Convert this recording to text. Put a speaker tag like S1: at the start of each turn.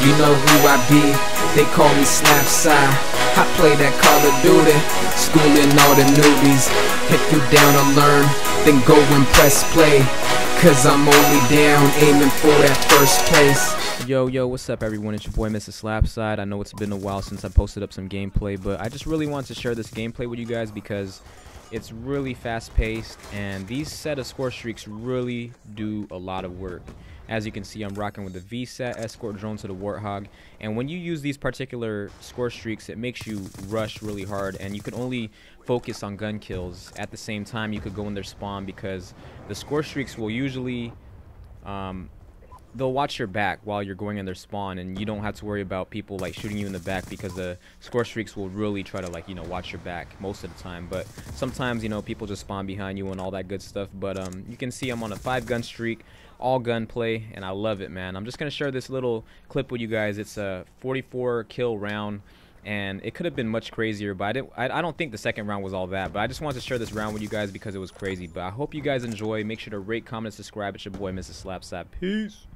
S1: You know who I be, they call me Slap Side. I play that Call of Duty, schooling all the newbies. If you down to learn, then go and press play. Cause I'm only down aiming for that first place.
S2: Yo, yo, what's up, everyone? It's your boy, Mr. Slapside. I know it's been a while since I posted up some gameplay, but I just really want to share this gameplay with you guys because it's really fast-paced, and these set of score streaks really do a lot of work. As you can see, I'm rocking with the VSAT escort drone to the Warthog, and when you use these particular score streaks, it makes you rush really hard, and you can only focus on gun kills. At the same time, you could go in their spawn because the score streaks will usually um, they'll watch your back while you're going in their spawn and you don't have to worry about people like shooting you in the back because the score streaks will really try to like you know watch your back most of the time. But sometimes you know people just spawn behind you and all that good stuff. But um you can see i'm on a five gun streak all gunplay and i love it man. I'm just gonna share this little clip with you guys. It's a 44 kill round and it could have been much crazier but I, didn't, I, I don't think the second round was all that but I just wanted to share this round with you guys because it was crazy but I hope you guys enjoy. Make sure to rate comment subscribe. It's your boy Mrs. Slapsap. Peace